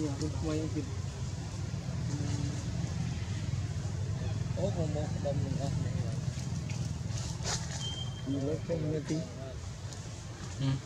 Iya, lumayan gitu. Oh, kung mo ba mo nhiều cái kan ngerti. Hmm.